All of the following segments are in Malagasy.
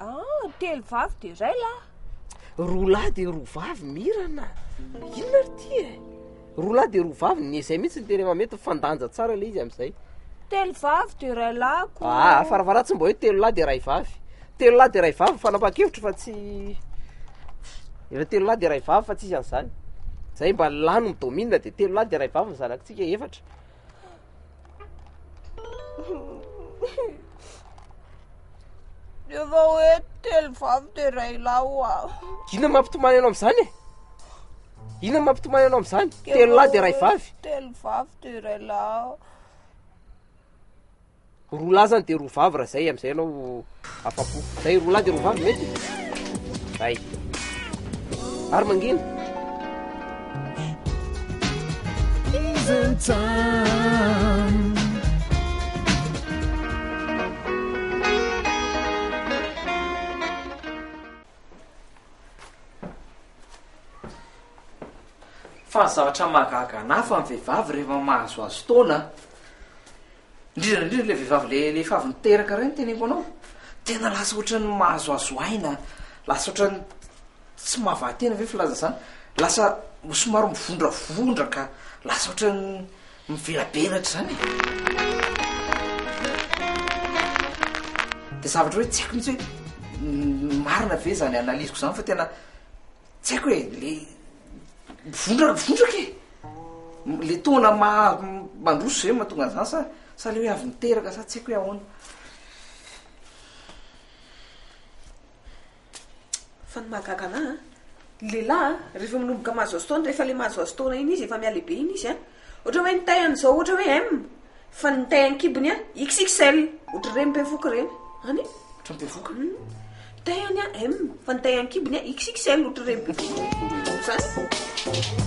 Ah, telo vavy dia iray lahy. Roa lahy dia roa vavy mirana. Inona ry ty e? Roa lahy dia roa vavy ny izay mihitsy ny tena efa mety fandanja tsara ilay izy amin'izay. Telo vavy dia iray lahy ko. Ah, faravara tsy mba hoe telo lahy dia iray vavy. Telo lahy dia iray vavy fanapahan-kevitra fa tsy Efa telo lahy dia iray vavy fa tsy izy an'izany. Zay mba lahy no midomina dia telo lahy dia iray vavy ny zanakitsika efatra. Rehefa hoe telo vavy dia iray lahy ho aho. Inona mampitomany anao amin'izany e? Inona mampitomany anao amin'izany? Telo lahy dia iray vavy. Telo vavy dia iray lahy. Roa lahy zany de roa vavy ra zay amzay anao afapo zay roa lahy de roa vavy mety zay ary mangina fa ny zavatra mahagaga anah fa ny vehivavy rehefa mahazoazo taona indrindra indrindra ilay vehivavy ilay ilay efa avy niteraka ireny teneniko anao tena lasa ohatran'ny mahazoazo aina lasa ohatran'ny tsy mahavaha-tena ve filaza zany lasa somary mivondravondra ka lasa ohatran'ny mivelabelatra zany e de zavatra hoe tsy haiko mihitsy hoe marina ve zany analyse-ko zany fa tena Tsy haiko e, le mivondraka mivondraka e, le taona maha- mandroso zay mahatonga an'zany sa sa le hoe avy niteraka sa tsy haiko hoe ahoana. Fa ny mahagaga anahy an, ny lehilahy an, rehefa manomboka mahazoazo taona, rehefa le mahazoazo taona iny izy, efa mihalehibe iny izy an, Ohatra hoe ny taille-ny zao ohatra hoe M fa ny taille an-kibony a XXL ohatran'ireny bevoka ireny an e. Ohatran'ny bevoka? Ny taille-ny a M fa ny taille an-kibony a XXL ohatran'ireny bevoka zany.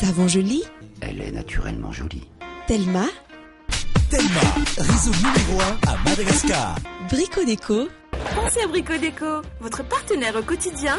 Savant joli. Elle est naturellement jolie. Thelma Thelma, réseau numéro 1 à Madagascar. Brico Déco. Pensez à Brico Déco, votre partenaire au quotidien.